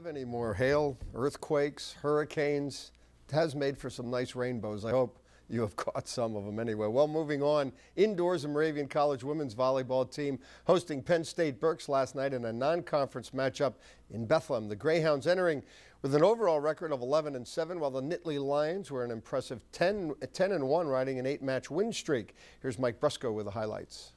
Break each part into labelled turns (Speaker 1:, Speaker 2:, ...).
Speaker 1: live anymore. Hail, earthquakes, hurricanes. It has made for some nice rainbows. I hope you have caught some of them anyway. Well, moving on, indoors, the Moravian College women's volleyball team hosting Penn State Berks last night in a non-conference matchup in Bethlehem. The Greyhounds entering with an overall record of 11 and 7, while the Nittany Lions were an impressive 10, 10 and 1, riding an eight-match win streak. Here's Mike Brusco with the highlights.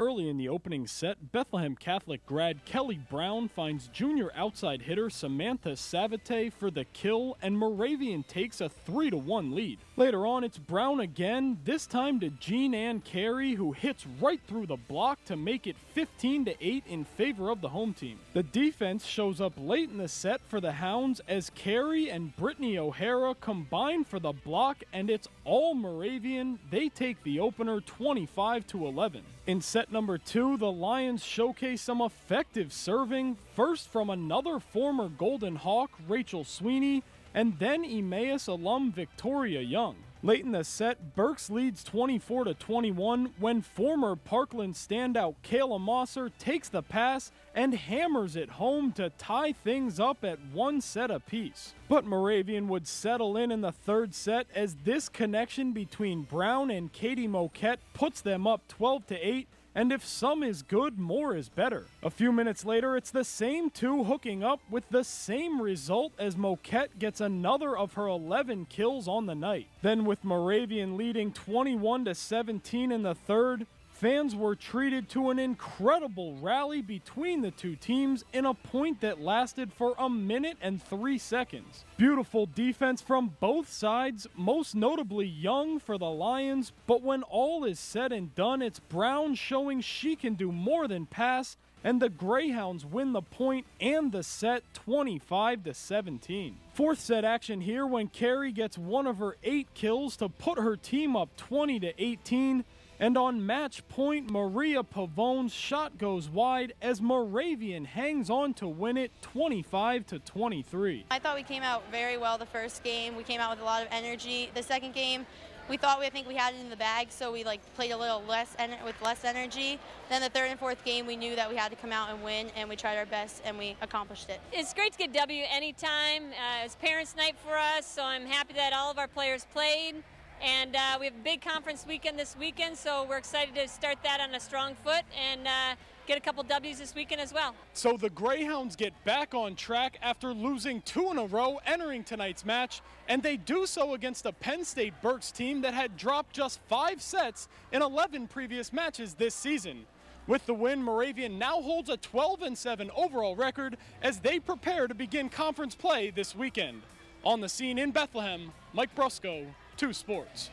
Speaker 2: Early in the opening set, Bethlehem Catholic grad Kelly Brown finds junior outside hitter Samantha Savate for the kill, and Moravian takes a 3 1 lead. Later on, it's Brown again, this time to Jean Ann Carey, who hits right through the block to make it 15 8 in favor of the home team. The defense shows up late in the set for the Hounds as Carey and Brittany O'Hara combine for the block, and it's all Moravian. They take the opener 25 11. In set number two, the Lions showcase some effective serving, first from another former Golden Hawk, Rachel Sweeney, and then Emmaus alum Victoria Young. Late in the set, Berks leads 24 to 21 when former Parkland standout Kayla Mosser takes the pass and hammers it home to tie things up at one set apiece. But Moravian would settle in in the third set as this connection between Brown and Katie Moquette puts them up 12 to 8 and if some is good, more is better. A few minutes later, it's the same two hooking up with the same result as Moquette gets another of her 11 kills on the night. Then with Moravian leading 21 to 17 in the third, Fans were treated to an incredible rally between the two teams in a point that lasted for a minute and three seconds. Beautiful defense from both sides, most notably Young for the Lions, but when all is said and done, it's Brown showing she can do more than pass and the Greyhounds win the point and the set 25 to 17. Fourth set action here when Carey gets one of her 8 kills to put her team up 20 to 18 and on match point, Maria Pavone's shot goes wide as Moravian hangs on to win it 25 to 23.
Speaker 3: I thought we came out very well the first game. We came out with a lot of energy. The second game, we thought we I think we had it in the bag, so we like played a little less and with less energy. Then the third and fourth game, we knew that we had to come out and win, and we tried our best, and we accomplished it.
Speaker 4: It's great to get W anytime. Uh, it's parents' night for us, so I'm happy that all of our players played. And uh, we have a big conference weekend this weekend, so we're excited to start that on a strong foot and uh, get a couple W's this weekend as well.
Speaker 2: So the Greyhounds get back on track after losing two in a row entering tonight's match, and they do so against a Penn State Berks team that had dropped just five sets in 11 previous matches this season. With the win, Moravian now holds a 12 7 overall record as they prepare to begin conference play this weekend. On the scene in Bethlehem, Mike Brusco, two sports.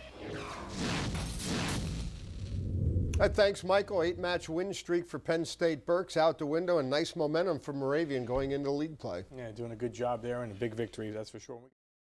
Speaker 1: Right, thanks, Michael. Eight match win streak for Penn State Berks out the window and nice momentum for Moravian going into league play.
Speaker 5: Yeah, doing a good job there and a big victory, that's for sure.